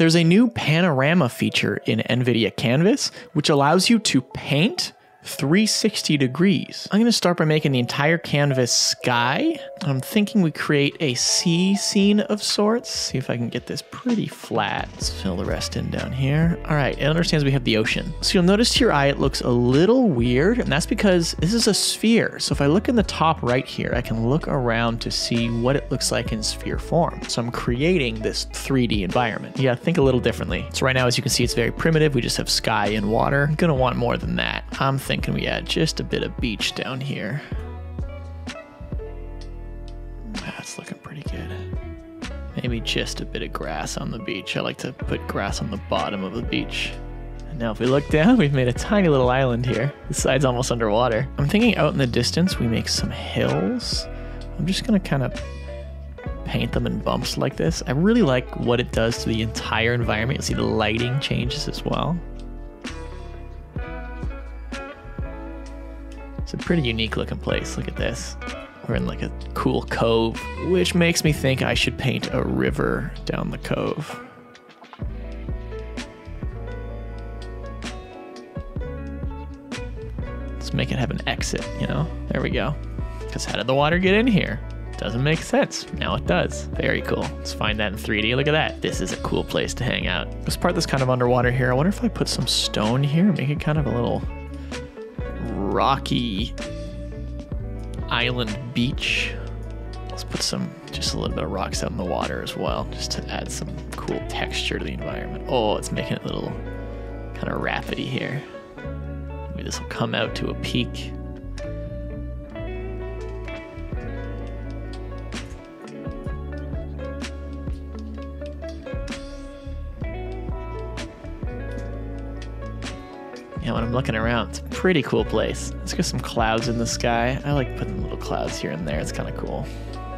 There's a new panorama feature in NVIDIA Canvas, which allows you to paint 360 degrees. I'm to start by making the entire canvas sky. I'm thinking we create a sea scene of sorts. See if I can get this pretty flat. Let's fill the rest in down here. All right, it understands we have the ocean. So you'll notice to your eye it looks a little weird, and that's because this is a sphere. So if I look in the top right here, I can look around to see what it looks like in sphere form. So I'm creating this 3D environment. Yeah, think a little differently. So right now, as you can see, it's very primitive. We just have sky and water. I'm gonna want more than that. I'm thinking we add just a bit of beach down here. That's looking pretty good. Maybe just a bit of grass on the beach. I like to put grass on the bottom of the beach. And now if we look down, we've made a tiny little island here. The side's almost underwater. I'm thinking out in the distance, we make some hills. I'm just gonna kind of paint them in bumps like this. I really like what it does to the entire environment. You'll see the lighting changes as well. It's a pretty unique looking place. Look at this. We're in like a cool cove, which makes me think I should paint a river down the cove. Let's make it have an exit, you know? There we go. Because how did the water get in here? Doesn't make sense. Now it does. Very cool. Let's find that in 3D. Look at that. This is a cool place to hang out. This part that's kind of underwater here. I wonder if I put some stone here, make it kind of a little rocky island beach. Let's put some, just a little bit of rocks out in the water as well, just to add some cool texture to the environment. Oh, it's making it a little kind of rapidy here. Maybe this will come out to a peak. Yeah, when I'm looking around, it's a pretty cool place. Let's get some clouds in the sky. I like putting little clouds here and there. It's kind of cool.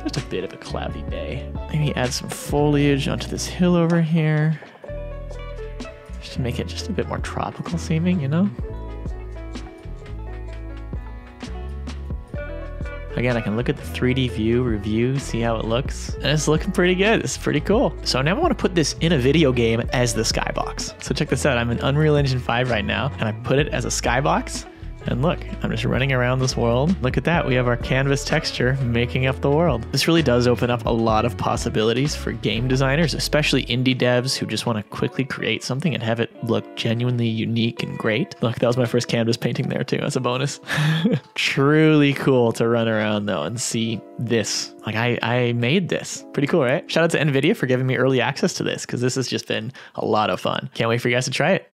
Just a bit of a cloudy day. Maybe add some foliage onto this hill over here. Just to make it just a bit more tropical seeming, you know? Again, I can look at the 3D view review, see how it looks, and it's looking pretty good. It's pretty cool. So now I want to put this in a video game as the skybox. So check this out. I'm in Unreal Engine 5 right now, and I put it as a skybox, and look, I'm just running around this world. Look at that. We have our canvas texture making up the world. This really does open up a lot of possibilities for game designers, especially indie devs who just want to quickly create something and have it look genuinely unique and great. Look, that was my first canvas painting there too as a bonus. Truly cool to run around though and see this. Like I, I made this. Pretty cool, right? Shout out to NVIDIA for giving me early access to this because this has just been a lot of fun. Can't wait for you guys to try it.